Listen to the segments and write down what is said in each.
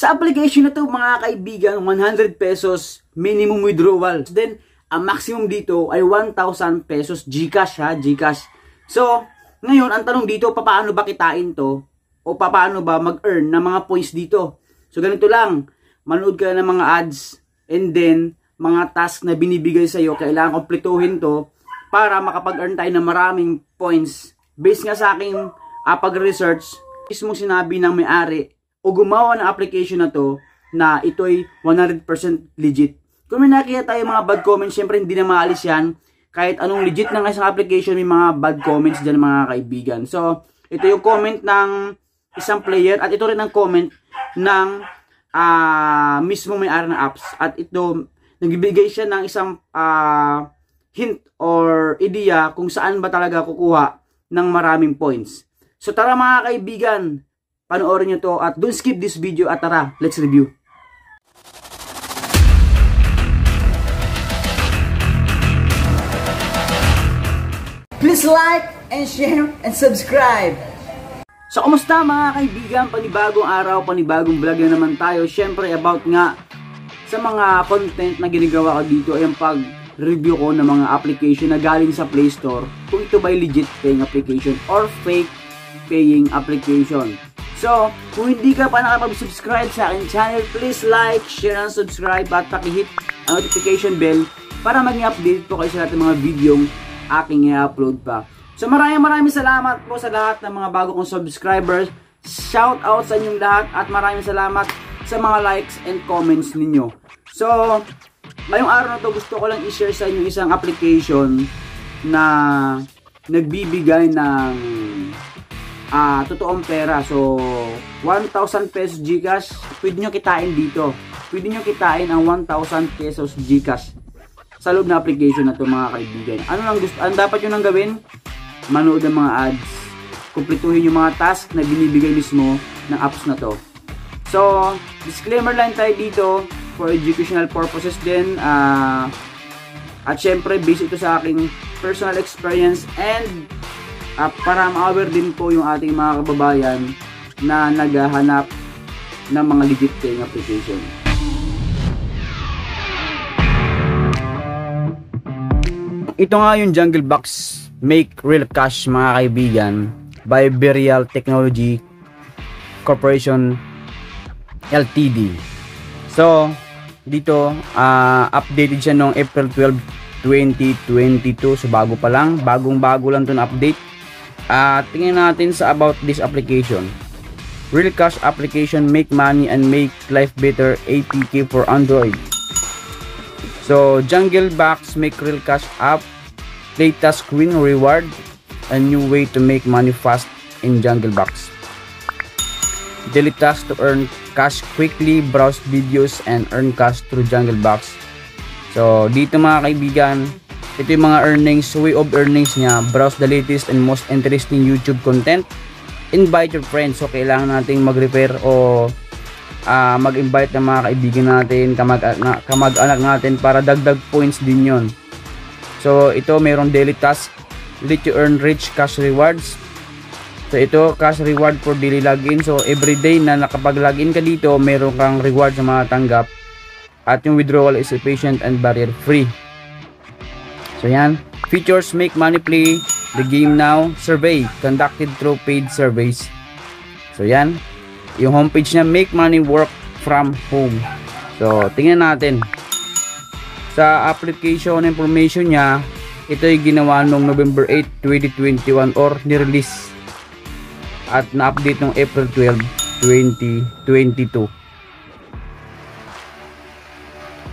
Sa application na to mga kaibigan, 100 pesos minimum withdrawal. Then, ang maximum dito ay 1,000 pesos Gcash ha, Gcash. So, ngayon, ang tanong dito, paano ba kitain to? O paano ba mag-earn ng mga points dito? So, ganito lang. Manood ka ng mga ads and then, mga task na binibigay sa iyo, kailangan kompletuhin to para makapag-earn tayo ng maraming points. Based nga sa aking uh, pag-research, mismo sinabi ng may-ari o gumawa ng application na to na ito'y 100% legit. Kung may nakikita tayo mga bad comments, syempre hindi na maalis yan. Kahit anong legit ng isang application, may mga bad comments dyan mga kaibigan. So, ito yung comment ng isang player at ito rin ang comment ng uh, mismo may-ari ng apps. At ito, nagbibigay siya ng isang uh, hint or idea kung saan ba talaga kukuha ng maraming points. So tara mga kaibigan, panoorin nyo to at don't skip this video at tara, let's review. Please like and share and subscribe. So, kumusta mga kaibigan? Panibagong araw, panibagong vlog na naman tayo. Siyempre, about nga sa mga content na ginagawa ko dito ay ang pag-review ko ng mga application na galing sa Play Store. Kung ito ba legit paying application or fake paying application. So, kung hindi ka pa nakapag-subscribe sa akin channel, please like, share, and subscribe at pakihit ang notification bell para maging update po kayo sa lahat ng mga videong aking i-upload pa. So maraming maraming salamat po sa lahat ng mga bago kong subscribers. Shout out sa inyong lahat at maraming salamat sa mga likes and comments ninyo. So, ngayong araw na to gusto ko lang i-share sa inyo isang application na nagbibigay ng uh, totoong pera. So, 1,000 pesos Gcash, pwede nyo kitain dito. Pwede nyo kitain ang 1,000 pesos Gcash sa loob ng application na to mga kaibigan. Ano lang gusto, ang dapat nyo nang gawin? Manood ng mga ads. Kumpletuhin yung mga task na binibigay mismo ng apps na to. So, disclaimer lang tayo dito for educational purposes din. Uh, at syempre, based ito sa aking personal experience and uh, para ma-aware din po yung ating mga kababayan na naghahanap ng mga legit paying application. Ito nga yung Jungle Box Make Real Cash mga kaibigan by Burial Technology Corporation LTD. So, dito uh, updated siya noong April 12, 2022. So, bago pa lang. Bagong-bago lang 'tong update. Uh, tingnan natin sa about this application. Real Cash application make money and make life better APK for Android. So, Jungle Box make real cash app, data screen reward, a new way to make money fast in Jungle Box. Daily task to earn cash quickly, browse videos, and earn cash through Jungle Box. So, dito mga kaibigan, ito yung mga earnings, way of earnings niya. Browse the latest and most interesting YouTube content. Invite your friends. So, kailangan nating mag-repair o uh, mag-invite ng mga kaibigan natin, kamag-anak kamag natin para dagdag points din yon. So ito mayroong daily task, let you earn rich cash rewards. So ito cash reward for daily login. So every day na nakapag-login ka dito, meron kang reward sa mga tanggap. At yung withdrawal is patient and barrier free. So yan, features make money play the game now survey conducted through paid surveys. So yan, yung homepage niya, make money work from home. So, tingnan natin. Sa application information niya, ito ay ginawa noong November 8, 2021 or ni-release at na-update noong April 12, 2022.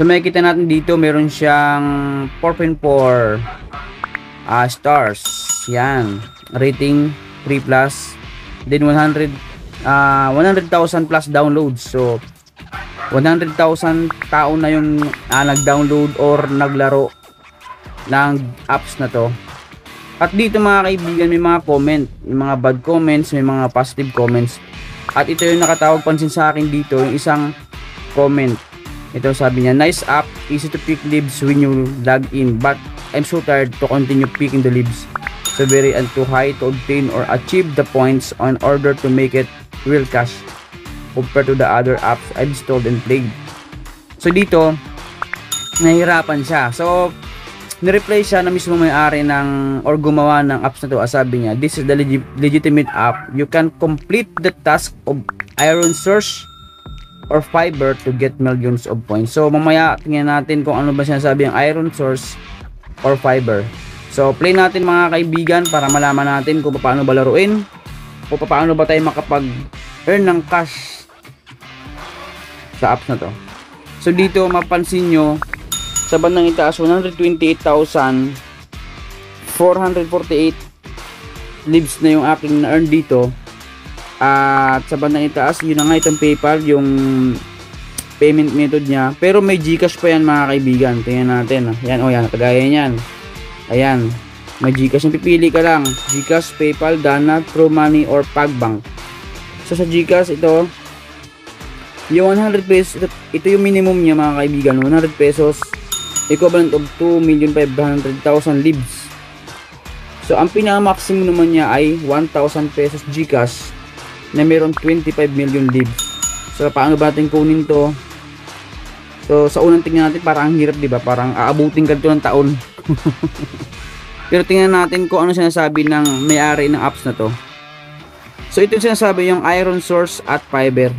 So makikita natin dito meron siyang 4.4 uh, ah, stars. Yan. Rating 3 plus. Then 100 uh, ah, 100,000 plus downloads. So 100,000 tao na yung uh, nag-download or naglaro ng apps na to. At dito mga kaibigan may mga comment, may mga bad comments, may mga positive comments. At ito yung nakatawag pansin sa akin dito, yung isang comment. Ito sabi niya, nice app, easy to pick leaves when you log in, but I'm so tired to continue picking the leaves. So very and too high to obtain or achieve the points in order to make it real cash. compared to the other apps I've installed and played. So dito, nahirapan siya. So, nireply siya na mismo may-ari ng or gumawa ng apps na to. Sabi niya, this is the legi- legitimate app. You can complete the task of iron source or fiber to get millions of points. So, mamaya tingnan natin kung ano ba sinasabi ang iron source or fiber. So, play natin mga kaibigan para malaman natin kung paano ba laruin o paano ba tayo makapag-earn ng cash sa apps na to. So, dito mapansin nyo, sa bandang itaas 128,448 lives na yung aking na-earn dito at sa bandang itaas yun na nga itong paypal yung payment method niya. Pero may gcash pa yan mga kaibigan. Tingnan natin. Yan o oh, yan kagaya yan ayan. May gcash. Yung pipili ka lang. Gcash paypal dana true money or pagbank. So sa gcash ito. Yung 100 pesos ito, ito yung minimum niya mga kaibigan. 100 pesos. Equivalent of 2,500,000 libs. So, ang pinaka-maximum naman niya ay 1,000 pesos Gcash na meron 25 million libs. So, paano ba natin kunin to? So, sa unang tingnan natin, parang ang hirap, di ba? Parang aabutin ka ng taon. Pero tingnan natin kung ano sinasabi ng may-ari ng apps na to. So, ito yung sinasabi yung iron source at fiber.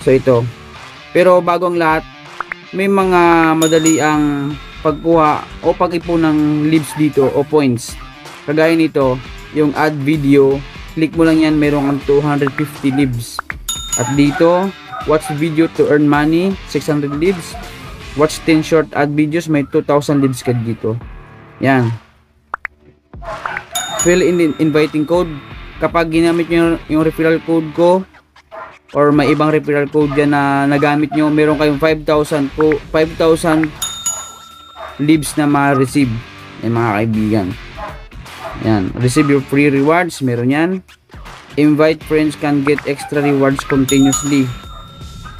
So, ito. Pero bago ang lahat, may mga madali ang pagkuha o pag-ipon ng leaves dito o points. Kagaya nito, yung add video, click mo lang yan, meron kang 250 leaves. At dito, watch video to earn money, 600 leaves. Watch 10 short ad videos, may 2,000 leaves ka dito. Yan. Fill in the inviting code. Kapag ginamit nyo yung referral code ko, or may ibang referral code dyan na nagamit nyo, meron kayong 5,000 po, 5,000 leaves na ma-receive yung mga kaibigan. Yan. Receive your free rewards. Meron yan. Invite friends can get extra rewards continuously.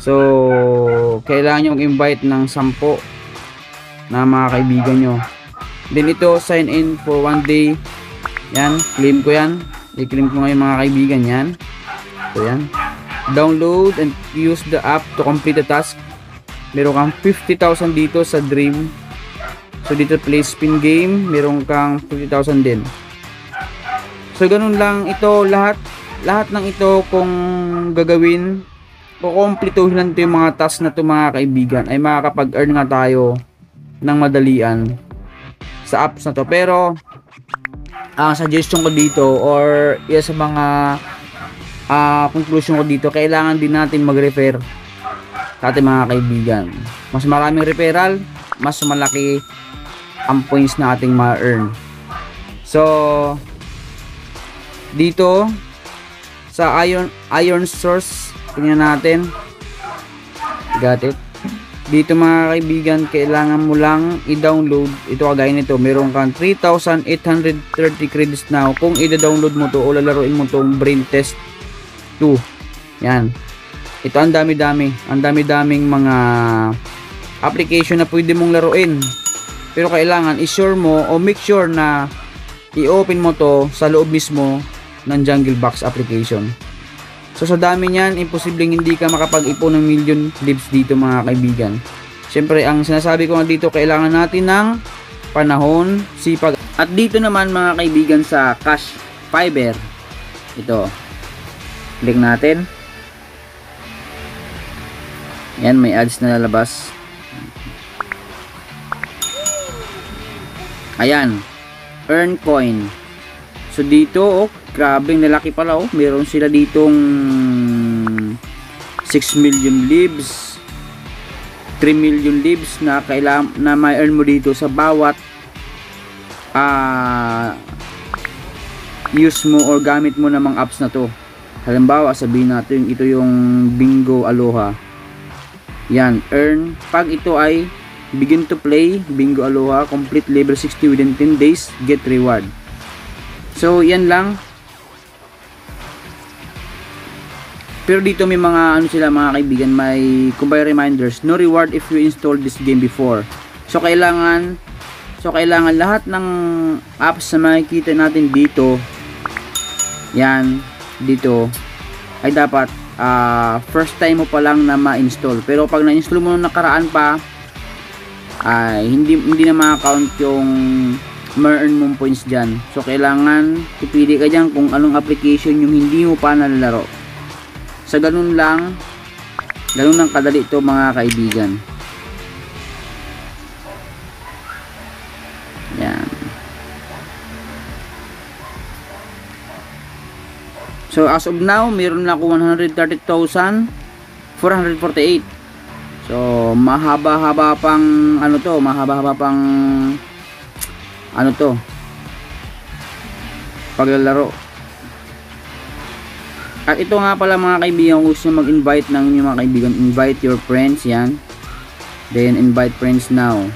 So, kailangan nyo invite ng 10 na mga kaibigan nyo. Then ito, sign in for one day. Yan. Claim ko yan. I-claim ko ngayon mga kaibigan yan. So, yan download and use the app to complete the task meron kang 50,000 dito sa dream so dito play spin game meron kang 50,000 din so ganun lang ito lahat lahat ng ito kung gagawin kukumplituhin lang ito yung mga task na ito mga kaibigan ay makakapag-earn nga tayo ng madalian sa apps na to pero ang suggestion ko dito or isa sa mga uh, conclusion ko dito, kailangan din natin mag-refer sa ating mga kaibigan. Mas maraming referral, mas malaki ang points na ating ma-earn. So, dito, sa iron, iron source, tingnan natin. Got it? Dito mga kaibigan, kailangan mo lang i-download. Ito kagaya nito, meron kang 3,830 credits now. Kung i-download mo to o lalaroin mo tong brain test 2. Yan. Ito ang dami-dami. Ang dami-daming mga application na pwede mong laruin. Pero kailangan i-sure mo o make sure na i-open mo to sa loob mismo ng Jungle Box application. So sa dami niyan, imposibleng hindi ka makapag-ipon ng million lives dito mga kaibigan. Siyempre, ang sinasabi ko nga dito, kailangan natin ng panahon, sipag. At dito naman mga kaibigan sa Cash Fiber, ito, click natin yan may ads na lalabas ayan earn coin so dito oh grabe nalaki pala oh. Meron sila ditong 6 million lives 3 million lives na kailangan na may earn mo dito sa bawat uh, use mo or gamit mo namang apps na to. Halimbawa sabihin natin ito yung bingo aloha. Yan earn. Pag ito ay begin to play bingo aloha complete level 60 within 10 days get reward. So yan lang pero dito may mga ano sila mga kaibigan may kumbay reminders no reward if you install this game before so kailangan so kailangan lahat ng apps na makikita natin dito yan dito ay dapat ah, first time mo pa lang na ma-install. Pero pag na-install mo nung nakaraan pa, ay hindi hindi na ma-count yung ma-earn mong points dyan. So, kailangan pipili ka dyan kung anong application yung hindi mo pa nalalaro. Sa ganun lang, ganun lang kadali ito mga kaibigan. Yan. So, as of now, meron na ako 130,448. So, mahaba-haba pang ano to, mahaba-haba pang ano to paglalaro at ito nga pala mga kaibigan kung gusto mag-invite ng inyong mga kaibigan invite your friends yan. Then invite friends now